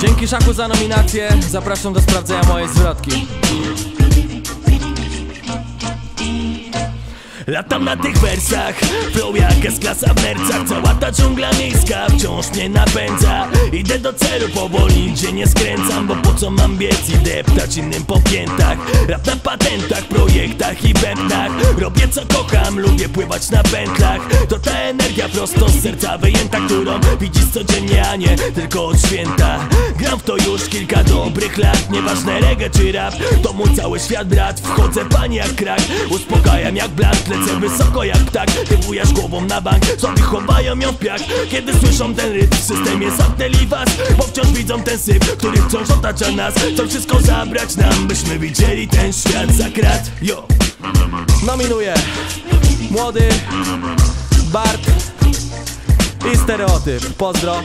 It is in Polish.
Dzięki Szaku za nominację, zapraszam do sprawdzenia mojej zwrotki. Latam na tych wersach, flow jak jest klasa w nercach. Cała ta dżungla miejska wciąż mnie napędza. Idę do celu powoli, gdzie nie skręcam Bo po co mam biec? I deptać innym po piętach Rap na patentach, projektach i bębnach Robię co kocham, lubię pływać na pętlach. To ta energia prosto z serca wyjęta Którą widzisz codziennie, a nie tylko od święta. Gram w to już kilka dobrych lat. Nieważne reggae czy rap, to mój cały świat brat. Wchodzę pani jak krak, uspokajam jak blank Lecę wysoko jak ptak, ty bujasz głową na bank Sobie chowają ją w piach, kiedy słyszą ten rytm W systemie zamknęli was, bo wciąż widzą ten syf Który wciąż otacza nas, chcą wszystko zabrać nam Byśmy widzieli ten świat za krat, yo. Nominuję Młody, Bart i Stereotyp. Pozdro.